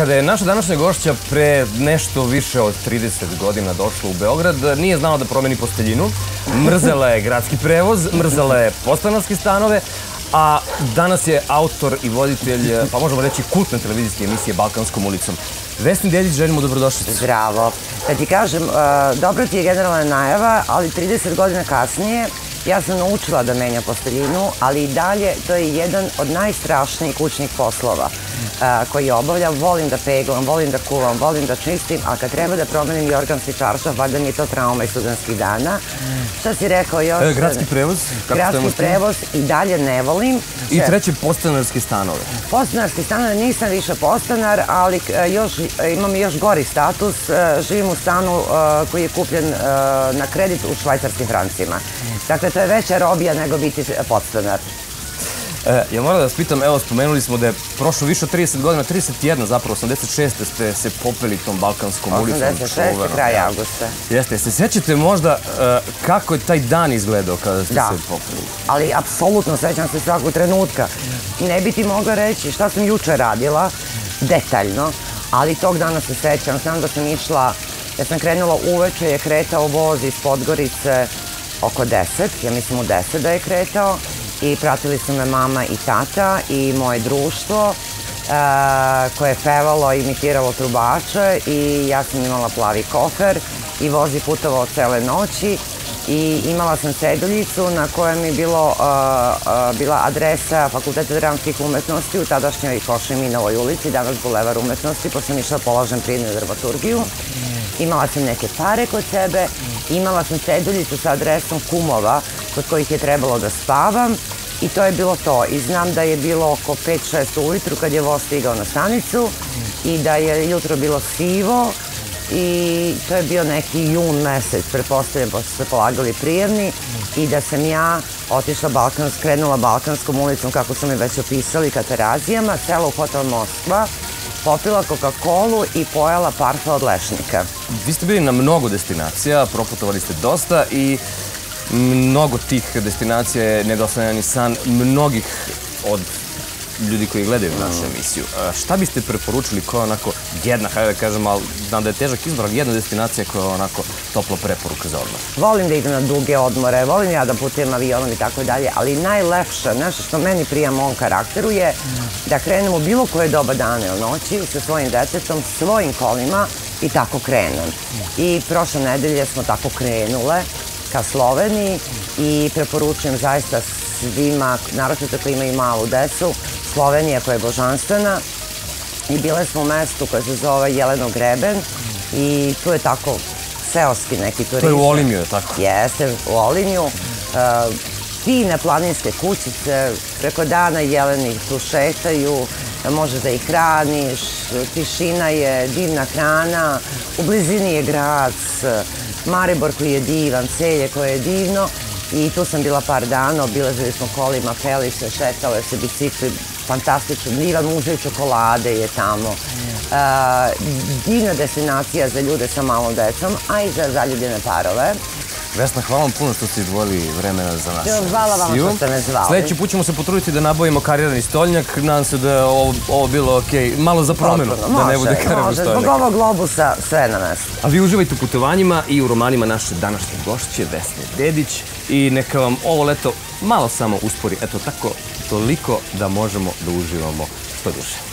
Kada je naša današnja gošća pre nešto više od 30 godina došla u Beograd, nije znala da promeni posteljinu, mrzela je gradski prevoz, mrzela je postanarske stanove, a danas je autor i voditelj, pa možemo reći, kultne televizijske emisije Balkanskom ulicom. Vesni Deljić, želimo dobrodošlicu. Zdravo. Da ti kažem, uh, dobro ti je generalna najava, ali 30 godina kasnije ja sam naučila da menja posteljinu, ali i dalje to je jedan od najstrašnijih kućnih poslova uh, koji obavljam. Volim da peglam, volim da kuvam, volim da čistim, a kad treba da promenim jorganski čaršaf, valjda mi je to trauma iz studentskih dana. Šta si rekao još? E, gradski prevoz? Kako Gradski prevoz i dalje ne volim. I treće, postanarske stanove. Podstanarski stanar, nisam više podstanar, ali e, još, e, imam još gori status. E, Živim u stanu koji je kupljen na kredit u švajcarskim francima. Dakle, to je veća robija nego biti podstanar. E, ja moram da vas pitam, evo, spomenuli smo da je prošlo više od 30 godina, 31 zapravo, 86. ste se popeli tom Balkanskom ulicom. 86. čuvenom, kraj augusta. Jeste, se sećate možda e, kako je taj dan izgledao kada ste Da. se popeli? Ali apsolutno sećam se svakog trenutka. Ne bi ti mogla reći šta sam juče radila, detaljno, ali tog dana se sećam. Znam da sam išla, ja sam krenula uveče, je kretao voz iz Podgorice oko 10, ja mislim u 10 da je kretao i pratili su me mama i tata i moje društvo e, koje je pevalo i imitiralo trubače i ja sam imala plavi kofer i voz je putovao cele noći i imala sam seduljicu na kojem je bilo, uh, uh, bila adresa Fakulteta dramskih umetnosti u tadašnjoj Košeminovoj ulici, danas Bulevar umetnosti, pošto sam išla polažem prijemnu dramaturgiju. Imala sam neke pare kod sebe, imala sam seduljicu sa adresom kumova kod kojih je trebalo da spavam i to je bilo to. I znam da je bilo oko 5-6 ujutru kad je voz stigao na stanicu i da je jutro bilo sivo i to je bio neki jun mesec, pretpostavljam, pošto su se polagali prijemni i da sam ja otišla Balkans, krenula Balkanskom ulicom, kako su mi već opisali, ka terazijama, sela u hotel Moskva, popila Coca-Cola i pojela parfa od lešnika. Vi ste bili na mnogo destinacija, proputovali ste dosta i mnogo tih destinacija je nedostajani san mnogih od ljudi koji gledaju našu emisiju. A šta biste preporučili koja je onako jedna, hajde da kažem, ali znam da je težak izbor, ali jedna destinacija koja je onako topla preporuka za odmah? Volim da idem na duge odmore, volim ja da putujem avionom i tako dalje, ali najlepše, nešto što meni prija mom karakteru je da krenem u bilo koje doba dana ili noći sa svojim detetom, svojim kolima i tako krenem. I prošle nedelje smo tako krenule ka Sloveniji i preporučujem zaista svima, naročito koji imaju malu decu, Slovenija koja je božanstvena, i bile smo u mestu koje se zove Jeleno Greben i tu je tako seoski neki turizam. To je u Olimju, je tako? Jeste, u Olimju. Uh, fine planinske kućice, preko dana jeleni tu šetaju, možeš da ih hraniš, tišina je, divna hrana, u blizini je grad, Maribor koji je divan, Celje koje je divno i tu sam bila par dana, obilazili smo kolima, peli se, šetale se bicikli, fantastično, divan muzej čokolade je tamo. E, divna destinacija za ljude sa malom decom, a i za zaljubljene parove. Vesna, hvala vam puno što ste izdvojili vremena za Jo, hvala emisiju. što ste me zvali. Sledeći put ćemo se potruditi da nabavimo karirani stolnjak. Nadam se da je ovo, ovo bilo okej. Malo za promenu, Potpuno, da ne može, bude karirani može. stolnjak. Zbog ovog globusa sve na mestu. A vi uživajte u putovanjima i u romanima naše današnje gošće Vesne Dedić i neka vam ovo leto malo samo uspori. Eto tako, toliko da možemo da uživamo što duže.